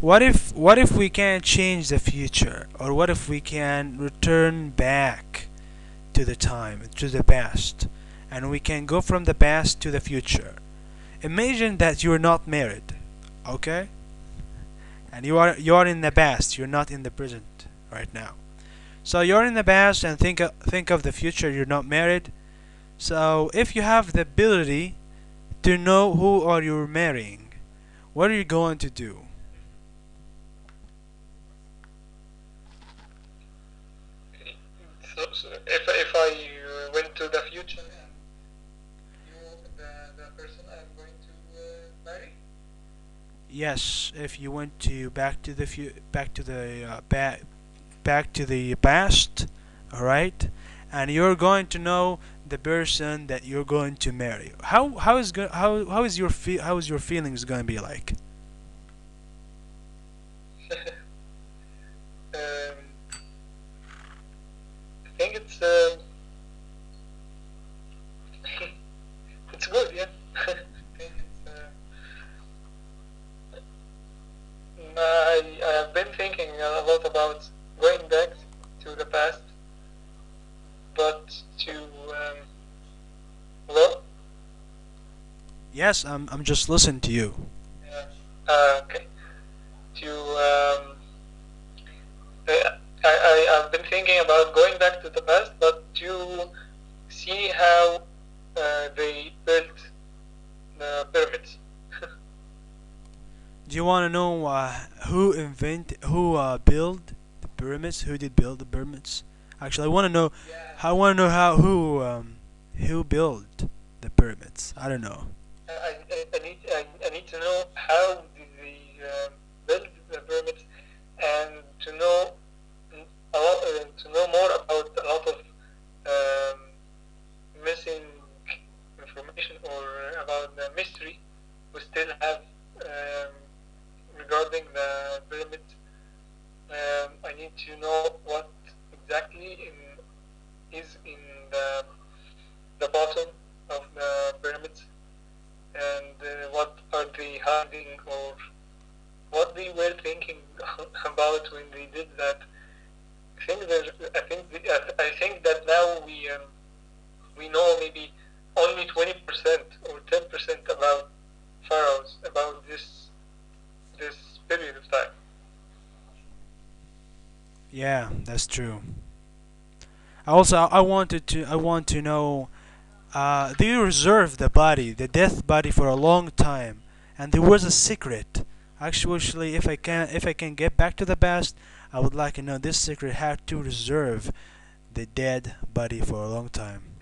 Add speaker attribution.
Speaker 1: what if what if we can change the future? Or what if we can return back to the time to the past? And we can go from the past to the future. Imagine that you're not married okay? And you are you are in the past you're not in the present right now. So you're in the past and think of, think of the future you're not married. So if you have the ability to know who are you marrying what are you going to do
Speaker 2: So, so if if I uh, went to the future and you the the person I'm going to uh, marry.
Speaker 1: Yes, if you went to back to the fu- back to the uh, back back to the past, all right, and you're going to know the person that you're going to marry. How how is go- how how is your fe- how is your feelings going to be like?
Speaker 2: um, I think it's um,
Speaker 1: Yes, I'm I'm just listening to you.
Speaker 2: yeah, uh, okay, to um, uh, I, I I've been thinking about going back to the past, but to see how uh, they built the pyramids.
Speaker 1: Do you want to know uh, who invent who uh, built the pyramids? Who did build the pyramids? Actually, I want to know. Yeah. I want to know how who um, who built the pyramids. I don't know.
Speaker 2: I, need I, I need to know how did they um, build the pyramids and to know a lot, uh, to know more about a lot of um, missing information or about the mystery we still have um, regarding the pyramids. Um, I need to know what exactly in, is in the, the bottom of the pyramids and uh, what or what they were thinking about when they did that. I think there, I think I- think that now we um, we know maybe only twenty percent or ten percent about pharaohs about this this period of time.
Speaker 1: Yeah, that's true. Also, I wanted to I want to know. Uh, they reserve the body, the death body, for a long time, and there was a secret. Actually, if I can if I can get back to the past, I would like to know this secret how to reserve the dead body for a long time.